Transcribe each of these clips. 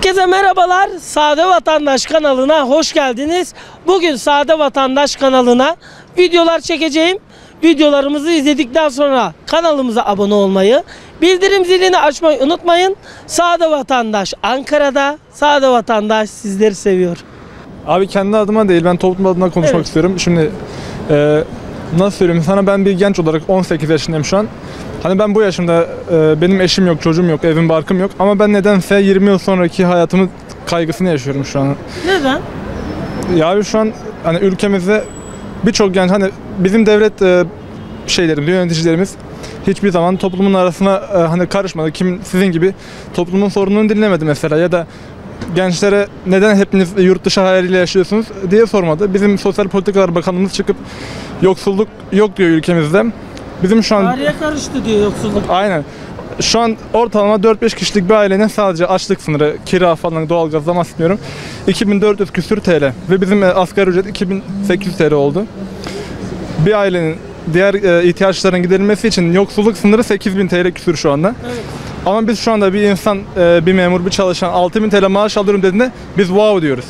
Herkese merhabalar. Sade Vatandaş kanalına hoş geldiniz. Bugün Sade Vatandaş kanalına videolar çekeceğim. Videolarımızı izledikten sonra kanalımıza abone olmayı, bildirim zilini açmayı unutmayın. Sade Vatandaş Ankara'da, Sade Vatandaş sizleri seviyor. Abi kendi adıma değil ben toplum adına konuşmak Evet. istiyorum. Şimdi e, nasıl söyleyeyim sana ben bir genç olarak 18 yaşındayım şu an. Hani ben bu yaşımda e, benim eşim yok, çocuğum yok, evim barkım yok. Ama ben nedense 20 yıl sonraki hayatımı kaygısını yaşıyorum şu an. Neden? Ya şu an hani ülkemizde birçok genç hani bizim devlet e, şeylerimiz, yöneticilerimiz hiçbir zaman toplumun arasına e, hani karışmadı. Kim sizin gibi toplumun sorununu dinlemedi mesela ya da gençlere neden hepiniz yurt dışı hayaliyle yaşıyorsunuz diye sormadı. Bizim Sosyal Politikalar Bakanımız çıkıp yoksulluk yok diyor ülkemizde. Bizim şu an Tarihe karıştı diyor yoksulluk. Aynen. Şu an ortalama 4-5 kişilik bir ailenin sadece açlık sınırı, kira falan, doğalgazdan bahsetmiyorum. 2400 küsür TL ve bizim e, asgari ücret 2800 TL oldu. Bir ailenin diğer e, ihtiyaçlarının giderilmesi için yoksulluk sınırı 8000 TL küsür şu anda. Evet. Ama biz şu anda bir insan, e, bir memur, bir çalışan 6000 TL maaş alıyorum dediğinde biz wow diyoruz.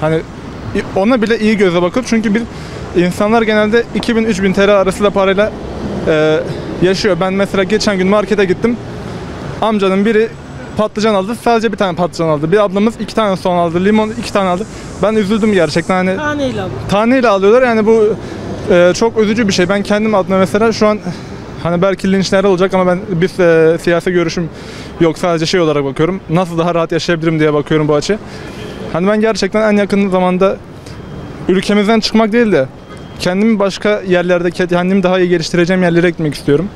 Hani ona bile iyi göze bakıp çünkü biz insanlar genelde 2000-3000 TL arasında parayla e, yaşıyor. Ben mesela geçen gün markete gittim. Amcanın biri patlıcan aldı. Sadece bir tane patlıcan aldı. Bir ablamız iki tane soğan aldı. Limon iki tane aldı. Ben üzüldüm gerçekten. Hani Taneyle alın. taneyle alıyorlar. Yani bu e, çok üzücü bir şey. Ben kendim adına mesela şu an hani belki linçler olacak ama ben bir e, siyasi görüşüm yok. Sadece şey olarak bakıyorum. Nasıl daha rahat yaşayabilirim diye bakıyorum bu açı. Hani ben gerçekten en yakın zamanda ülkemizden çıkmak değil de kendimi başka yerlerde kendimi daha iyi geliştireceğim yerlere gitmek istiyorum.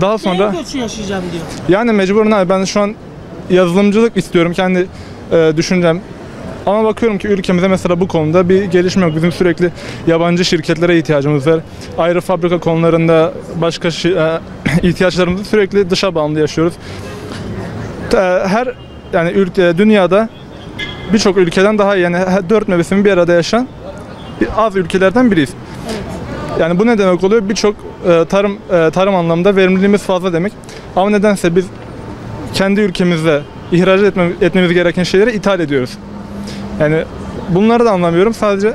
Daha sonra Neyin göçü yaşayacağım diyor. yani mecburen abi ben şu an yazılımcılık istiyorum kendi e, düşüncem. Ama bakıyorum ki ülkemizde mesela bu konuda bir gelişme yok. Bizim sürekli yabancı şirketlere ihtiyacımız var. Ayrı fabrika konularında başka e, ihtiyaçlarımızı sürekli dışa bağımlı yaşıyoruz. E, Her yani ülke dünyada birçok ülkeden daha iyi yani dört mevsim bir arada yaşayan az ülkelerden biriyiz. Yani bu ne demek oluyor? Birçok e, tarım e, tarım anlamında verimliliğimiz fazla demek. Ama nedense biz kendi ülkemizde ihraç etmem- etmemiz gereken şeyleri ithal ediyoruz. Yani bunları da anlamıyorum. Sadece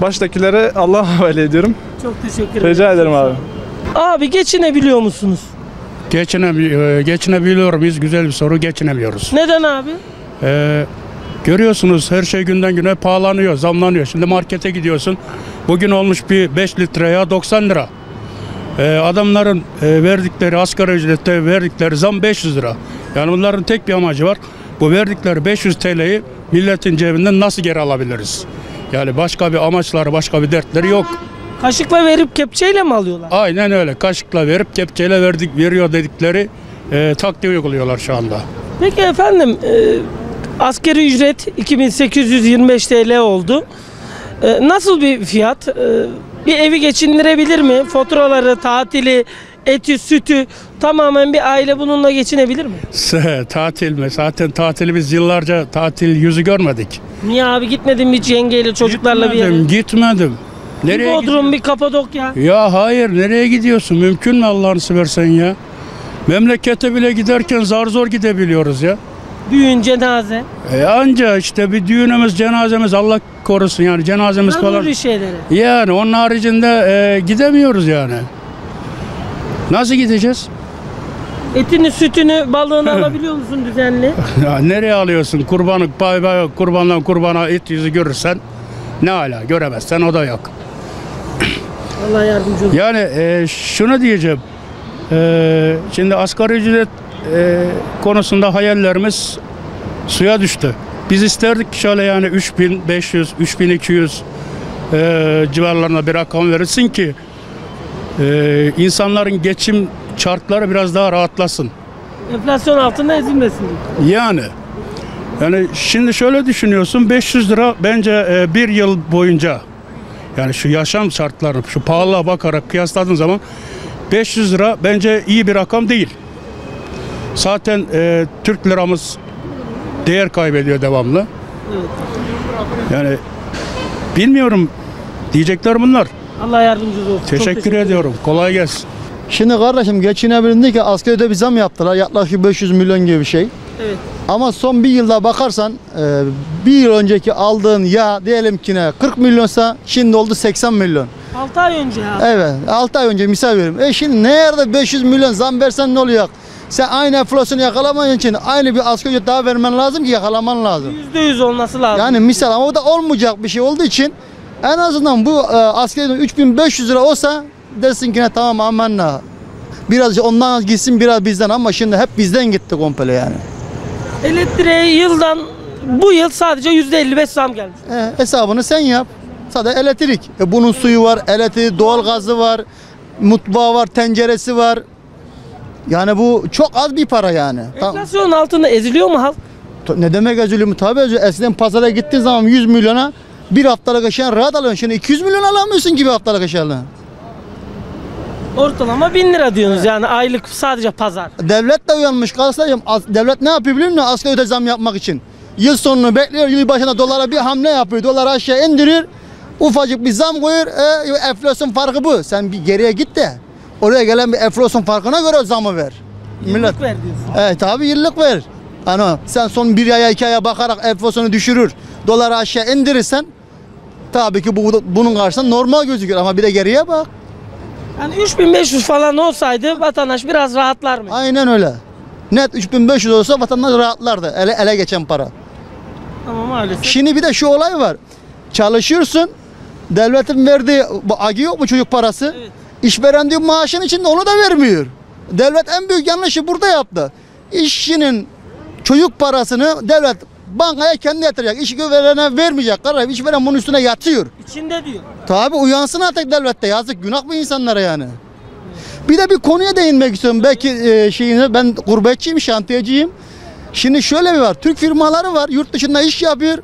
baştakilere Allah'a havale ediyorum. Çok teşekkür ederim. Rica ederim abi. Abi geçinebiliyor musunuz? Geçine, e, geçinebiliyor muyuz? Güzel bir soru. Geçinemiyoruz. Neden abi? Ee, görüyorsunuz her şey günden güne pahalanıyor, zamlanıyor. Şimdi markete gidiyorsun. Bugün olmuş bir 5 litre ya 90 lira. Ee, adamların e, verdikleri asgari ücrette verdikleri zam 500 lira. Yani bunların tek bir amacı var. Bu verdikleri 500 TL'yi milletin cebinden nasıl geri alabiliriz? Yani başka bir amaçları, başka bir dertleri yok. Kaşıkla verip kepçeyle mi alıyorlar? Aynen öyle. Kaşıkla verip kepçeyle verdik, veriyor dedikleri e, taktiği uyguluyorlar şu anda. Peki efendim e, askeri ücret 2825 TL oldu. E, nasıl bir fiyat? E, bir evi geçindirebilir mi? Faturaları, tatili, eti, sütü tamamen bir aile bununla geçinebilir mi? Tatil mi? Zaten tatili biz yıllarca tatil yüzü görmedik. Niye abi gitmedin hiç yengeyle çocuklarla bir yere? Gitmedim, gitmedim. Bir Nereye Bodrum, bir Kapadokya. gidiyorsun? Ya hayır, nereye gidiyorsun? Mümkün mü Allah'ını seversen ya? Memlekete bile giderken zar zor gidebiliyoruz ya. Düğün, cenaze. E anca işte bir düğünümüz, cenazemiz Allah korusun yani cenazemiz falan. Zaruri şeylere. Yani onun haricinde e, gidemiyoruz yani. Nasıl gideceğiz? Etini, sütünü, balığını alabiliyor musun düzenli? Ya nereye alıyorsun? Kurbanı, bay bay kurbandan kurbana et yüzü görürsen ne ala göremezsen o da yok. Allah yardımcı olsun. Yani e, şunu diyeceğim. E, şimdi asgari ücret e, konusunda hayallerimiz suya düştü. Biz isterdik ki şöyle yani 3500, 3200 e, civarlarında bir rakam verilsin ki e, insanların geçim şartları biraz daha rahatlasın. Enflasyon altında ezilmesin. Yani yani şimdi şöyle düşünüyorsun 500 lira bence e, bir yıl boyunca yani şu yaşam şartları şu pahalılığa bakarak kıyasladığın zaman 500 lira bence iyi bir rakam değil. Zaten e, Türk liramız değer kaybediyor devamlı. Evet. Yani bilmiyorum diyecekler bunlar. Allah yardımcınız olsun. Çok Teşekkür ediyorum. Kolay gelsin. Şimdi kardeşim geçinebilindi ki asgari ücrete bir zam yaptılar. Yaklaşık 500 milyon gibi bir şey. Evet. Ama son bir yılda bakarsan e, bir yıl önceki aldığın yağ diyelim ki ne 40 milyonsa şimdi oldu 80 milyon. 6 ay önce ya. Evet 6 ay önce misal veriyorum. E şimdi nerede 500 milyon zam versen ne oluyor? Sen aynı enflasyonu yakalaman için aynı bir asgari ücret daha vermen lazım ki yakalaman lazım. %100 olması lazım. Yani misal ama o da olmayacak bir şey olduğu için en azından bu e, ücret 3500 lira olsa desin ki ne tamam amenna. Biraz ondan gitsin biraz bizden ama şimdi hep bizden gitti komple yani. Elektriğe yıldan bu yıl sadece %55 zam gelmiş. E, hesabını sen yap. Sadece elektrik. E, bunun suyu var, elektriği, doğalgazı var, mutfağı var, tenceresi var. Yani bu çok az bir para yani. Enflasyonun altında eziliyor mu halk? Ne demek eziliyor mu? Tabii eziliyor. Eskiden pazara gittiğin zaman 100 milyona bir haftalık eşyan rahat alıyorsun. Şimdi 200 milyon alamıyorsun gibi haftalık eşyalı. Ortalama 1000 lira diyorsunuz yani aylık sadece pazar. Devlet de uyanmış kalsaydım. Devlet ne yapıyor biliyor musun? Asgari ücret zam yapmak için. Yıl sonunu bekliyor. Yıl başında dolara bir hamle yapıyor. Doları aşağı indiriyor. Ufacık bir zam koyuyor. E, enflasyon farkı bu. Sen bir geriye git de oraya gelen bir enflasyon farkına göre zamı ver. Millet. Yıllık ver diyorsun. Evet tabi yıllık ver. Hani sen son bir aya iki aya bakarak enflasyonu düşürür. Doları aşağı indirirsen tabii ki bu bunun karşısında normal gözüküyor ama bir de geriye bak. Yani 3500 falan olsaydı vatandaş biraz rahatlar mı? Aynen öyle. Net 3500 olsa vatandaş rahatlardı. Ele, ele geçen para. Ama maalesef. Şimdi bir de şu olay var. Çalışıyorsun. Devletin verdiği bu agi yok mu çocuk parası? Evet. İşveren diyor maaşın içinde onu da vermiyor. Devlet en büyük yanlışı burada yaptı. İşçinin çocuk parasını devlet bankaya kendi yatıracak. İş verene vermeyecek. Karar işveren bunun üstüne yatıyor. İçinde diyor. Tabi uyansın artık devlette yazık günah bu insanlara yani. Bir de bir konuya değinmek istiyorum. Belki e, şeyini ben gurbetçiyim, şantiyeciyim. Şimdi şöyle bir var. Türk firmaları var. Yurt dışında iş yapıyor.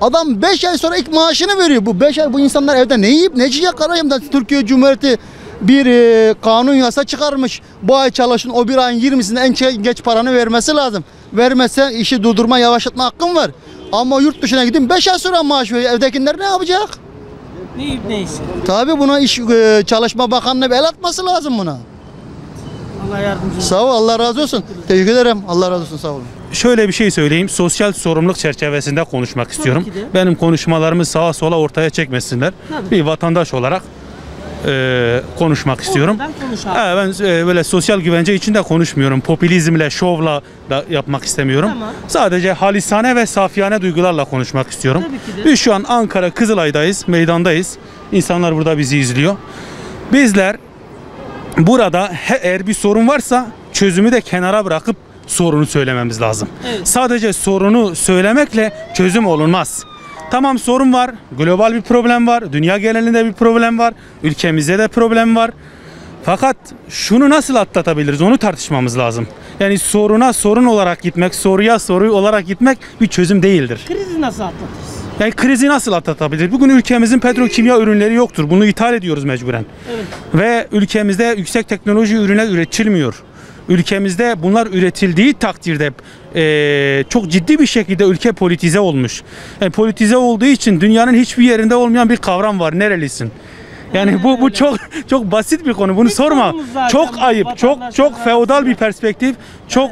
Adam 5 ay sonra ilk maaşını veriyor. Bu 5 ay bu insanlar evde ne yiyip ne yiyecek karayım da Türkiye Cumhuriyeti bir e, kanun yasa çıkarmış. Bu ay çalışın o bir ayın 20'sinde en geç paranı vermesi lazım. Vermezse işi durdurma yavaşlatma hakkın var. Ama yurt dışına gidin 5 ay sonra maaş veriyor. Evdekiler ne yapacak? Ne yiyip ne içsin. Tabii buna iş e, Çalışma Bakanlığı bir el atması lazım buna. Allah yardımcı olsun. Sağ ol Allah razı olsun. Teşekkür ederim. Allah razı olsun sağ olun. Şöyle bir şey söyleyeyim. Sosyal sorumluluk çerçevesinde konuşmak istiyorum. ki de. Benim konuşmalarımı sağa sola ortaya çekmesinler. Tabii. Bir vatandaş olarak e, konuşmak istiyorum. Oradan konuş abi. Ha, ben e, böyle sosyal güvence için de konuşmuyorum. Popülizmle, şovla da yapmak istemiyorum. Tamam. Sadece halisane ve safiyane duygularla konuşmak istiyorum. Tabii ki de. Biz şu an Ankara Kızılay'dayız, meydandayız. İnsanlar burada bizi izliyor. Bizler burada eğer bir sorun varsa çözümü de kenara bırakıp sorunu söylememiz lazım. Evet. Sadece sorunu söylemekle çözüm olunmaz. Tamam sorun var, global bir problem var, dünya genelinde bir problem var, ülkemizde de problem var. Fakat şunu nasıl atlatabiliriz onu tartışmamız lazım. Yani soruna sorun olarak gitmek, soruya soru olarak gitmek bir çözüm değildir. Krizi nasıl atlatırız? Yani krizi nasıl atlatabiliriz? Bugün ülkemizin petrokimya ürünleri yoktur. Bunu ithal ediyoruz mecburen. Evet. Ve ülkemizde yüksek teknoloji ürünler üretilmiyor. Ülkemizde bunlar üretildiği takdirde eee, çok ciddi bir şekilde ülke politize olmuş. Yani politize olduğu için dünyanın hiçbir yerinde olmayan bir kavram var. Nerelisin? Yani bu bu çok çok basit bir konu. Bunu sorma. Çok ayıp. Çok çok feodal bir perspektif. Çok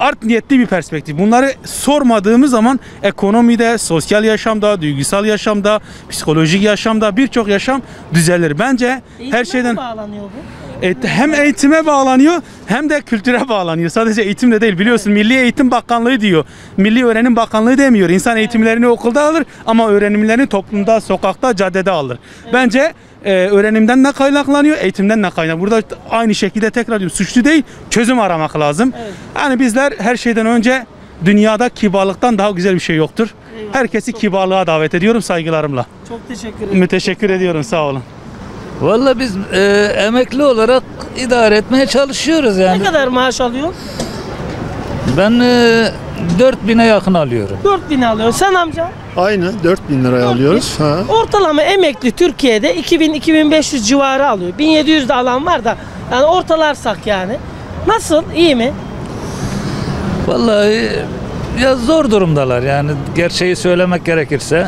art niyetli bir perspektif. Bunları sormadığımız zaman ekonomide, sosyal yaşamda, duygusal yaşamda, psikolojik yaşamda birçok yaşam düzelir. Bence her Eğitime şeyden bağlanıyor bu? Hem eğitime bağlanıyor hem de kültüre bağlanıyor. Sadece eğitimle değil biliyorsun Milli Eğitim Bakanlığı diyor. Milli Öğrenim Bakanlığı demiyor. İnsan eğitimlerini okulda alır ama öğrenimlerini toplumda, sokakta, caddede alır. Bence e, öğrenimden ne kaynaklanıyor, eğitimden ne kaynaklanıyor. Burada aynı şekilde tekrar diyorum suçlu değil, çözüm aramak lazım. Evet. Yani bizler her şeyden önce dünyada kibarlıktan daha güzel bir şey yoktur. Eyvallah. Herkesi kibarlığa davet ediyorum saygılarımla. Çok teşekkür ederim. Müteşekkür ediyorum sağ olun. Vallahi biz e, emekli olarak idare etmeye çalışıyoruz Ne yani. kadar maaş alıyor? Ben e, 4000'e yakın alıyorum. 4000 alıyor. Sen amca? Aynı 4000 liraya alıyoruz. Ha. Ortalama emekli Türkiye'de 2000-2500 civarı alıyor. 1700 de alan var da yani ortalarsak yani. Nasıl? İyi mi? Vallahi ya zor durumdalar yani gerçeği söylemek gerekirse.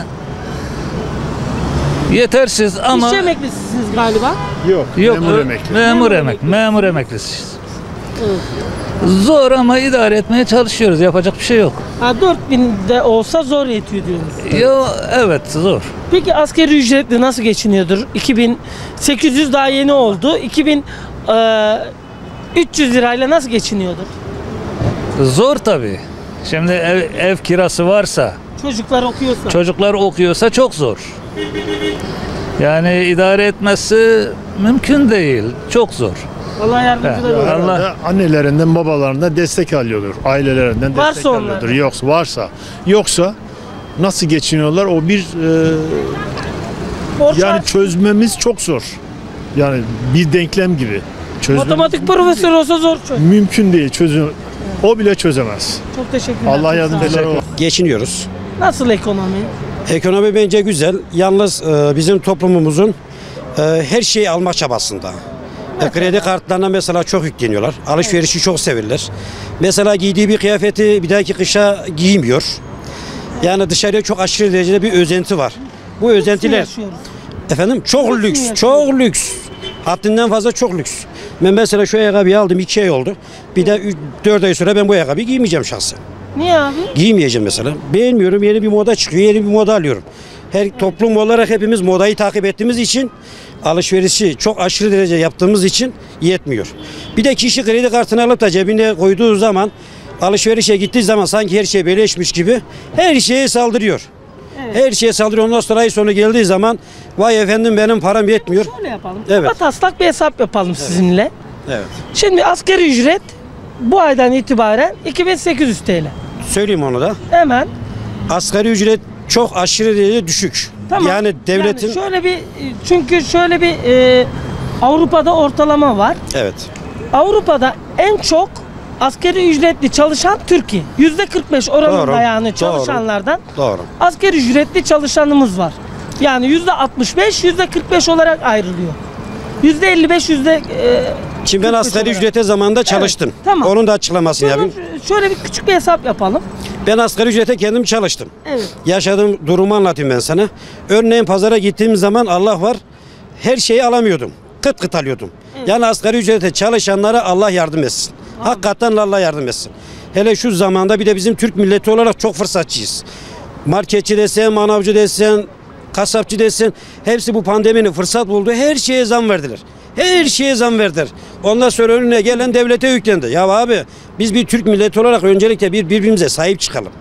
Yetersiz ama İşçi emeklisisiniz galiba. Yok. yok memur ö- emekli. memur Memur emek memur emeklisiyiz. Zor ama idare etmeye çalışıyoruz. Yapacak bir şey yok. Ha 4000 de olsa zor yetiyor diyorsunuz. Yo evet zor. Peki asgari ücretli nasıl geçiniyordur? 2800 daha yeni oldu. 2000 e, 300 lirayla nasıl geçiniyordur? Zor tabii. Şimdi ev, ev kirası varsa, Çocuklar okuyorsa. çocuklar okuyorsa çok zor. Yani idare etmesi mümkün değil. Çok zor. Allah yardımcılar olsun. Allah Annelerinden, babalarından destek alıyordur. Ailelerinden Varsa destek onlar. alıyordur. Yoksa varsa. Yoksa nasıl geçiniyorlar? O bir e, Borç yani var. çözmemiz çok zor. Yani bir denklem gibi. Çözmemiz Matematik profesörü olsa zor çöz. mümkün değil. Çözüm o bile çözemez. Çok teşekkürler. Allah Çok sağ yardımcıları olsun. geçiniyoruz. Nasıl ekonomi? Ekonomi bence güzel. Yalnız e, bizim toplumumuzun e, her şeyi alma çabasında. E, kredi kartlarına mesela çok yükleniyorlar. Alışverişi çok severler. Mesela giydiği bir kıyafeti bir dahaki kışa giymiyor. Yani dışarıya çok aşırı derecede bir özenti var. Bu özentiler Yaşıyoruz. efendim çok Lüks yaşıyoruz? çok lüks. Haddinden fazla çok lüks. Ben mesela şu ayakkabıyı aldım iki ay oldu. Bir de 4 ay sonra ben bu ayakkabıyı giymeyeceğim şahsen. Niye abi? Giymeyeceğim mesela. Beğenmiyorum yeni bir moda çıkıyor yeni bir moda alıyorum. Her toplum olarak hepimiz modayı takip ettiğimiz için alışverişi çok aşırı derece yaptığımız için yetmiyor. Bir de kişi kredi kartını alıp da cebine koyduğu zaman alışverişe gittiği zaman sanki her şey beleşmiş gibi her şeye saldırıyor. Her şeye saldırıyor. Ondan sonra ay sonu geldiği zaman vay efendim benim param yetmiyor. Şöyle yapalım. Evet. Evet. taslak bir hesap yapalım sizinle. Evet. Şimdi asgari ücret bu aydan itibaren 2800 TL. Söyleyeyim onu da. Hemen Asgari ücret çok aşırı derece düşük. Tamam. Yani devletin Yani şöyle bir çünkü şöyle bir e, Avrupa'da ortalama var. evet. Avrupa'da en çok asgari ücretli çalışan Türkiye. Yüzde 45 oranında Doğru, yani doğru. çalışanlardan Doğru. asgari ücretli çalışanımız var. Yani yüzde 65, yüzde 45 olarak ayrılıyor. Yüzde 55, yüzde e, Şimdi ben 45 asgari olarak. ücrete zamanında çalıştım. tamam. Onun da açıklamasını Şöyle, yapayım. Şöyle bir küçük bir hesap yapalım. Ben asgari ücrete kendim çalıştım. Evet. Yaşadığım durumu anlatayım ben sana. Örneğin pazara gittiğim zaman Allah var her şeyi alamıyordum. Kıt kıt alıyordum. Yani asgari ücrete çalışanlara Allah yardım etsin. Hakikaten Allah yardım etsin. Hele şu zamanda bir de bizim Türk milleti olarak çok fırsatçıyız. Marketçi desen, manavcı desen, kasapçı desen hepsi bu pandeminin fırsat buldu. Her şeye zam verdiler. Her şeye zam verdiler. Ondan sonra önüne gelen devlete yüklendi. Ya abi biz bir Türk milleti olarak öncelikle bir birbirimize sahip çıkalım.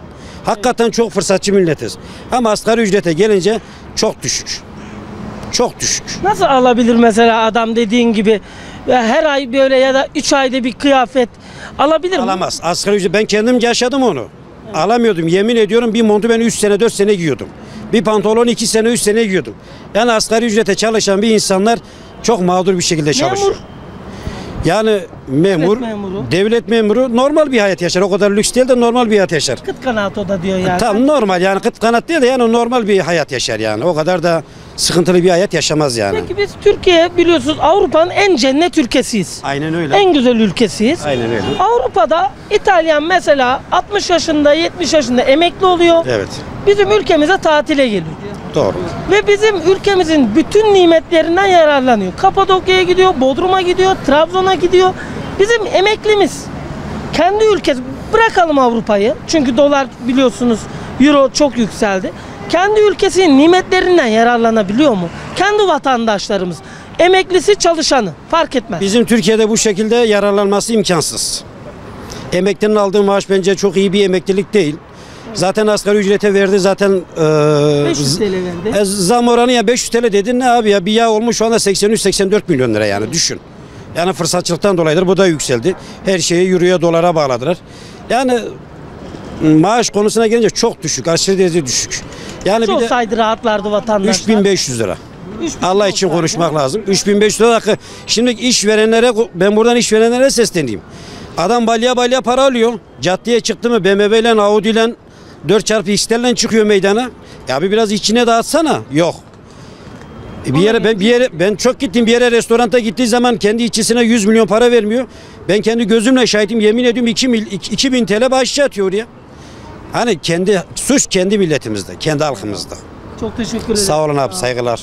Hakikaten çok fırsatçı milletiz. Ama asgari ücrete gelince çok düşük. Çok düşük. Nasıl alabilir mesela adam dediğin gibi her ay böyle ya da 3 ayda bir kıyafet alabilir mi? Alamaz. Asgari ücret ben kendim yaşadım onu. Alamıyordum. Yemin ediyorum bir montu ben 3 sene 4 sene giyiyordum. Bir pantolon 2 sene 3 sene giyiyordum. Yani asgari ücrete çalışan bir insanlar çok mağdur bir şekilde çalışıyor. Yani memur, Devlet memuru. devlet memuru normal bir hayat yaşar. O kadar lüks değil de normal bir hayat yaşar. Kıt kanaat o da diyor yani. Tam normal yani kıt kanat değil de yani normal bir hayat yaşar yani. O kadar da sıkıntılı bir hayat yaşamaz yani. Peki biz Türkiye biliyorsunuz Avrupa'nın en cennet ülkesiyiz. Aynen öyle. En güzel ülkesiyiz. Aynen öyle. Avrupa'da İtalyan mesela 60 yaşında 70 yaşında emekli oluyor. Evet. Bizim ülkemize tatile geliyor. Doğru. Ve bizim ülkemizin bütün nimetlerinden yararlanıyor. Kapadokya'ya gidiyor, Bodrum'a gidiyor, Trabzon'a gidiyor. Bizim emeklimiz kendi ülkesi bırakalım Avrupa'yı. Çünkü dolar biliyorsunuz euro çok yükseldi. Kendi ülkesinin nimetlerinden yararlanabiliyor mu? Kendi vatandaşlarımız, emeklisi çalışanı fark etmez. Bizim Türkiye'de bu şekilde yararlanması imkansız. Emeklinin aldığı maaş bence çok iyi bir emeklilik değil. Zaten asgari ücrete verdi zaten e, 500 TL verdi. e, zam oranı ya 500 TL dedin ne abi ya bir yağ olmuş şu anda 83-84 milyon lira yani düşün. Yani fırsatçılıktan dolayıdır bu da yükseldi. Her şeyi euroya dolara bağladılar. Yani maaş konusuna gelince çok düşük aşırı derece düşük. Yani Hiç bir de olsaydı rahatlardı vatandaşlar. 3500 lira. 3000 Allah için olsaydı. konuşmak lazım. 3500 lira hakkı. Şimdi işverenlere ben buradan işverenlere sesleneyim. Adam balya balya para alıyor. Caddeye çıktı mı BMW ile Audi ile 4 çarpı X'lerle çıkıyor meydana. Ya bir biraz içine dağıtsana. Yok. E Bir yere ben bir yere ben çok gittim bir yere restoranta gittiği zaman kendi içisine 100 milyon para vermiyor. Ben kendi gözümle şahidim yemin ediyorum 2 mil 2000 TL bahşiş atıyor oraya. Hani kendi suç kendi milletimizde, kendi halkımızda. Çok teşekkür ederim. Sağ olun abi saygılar.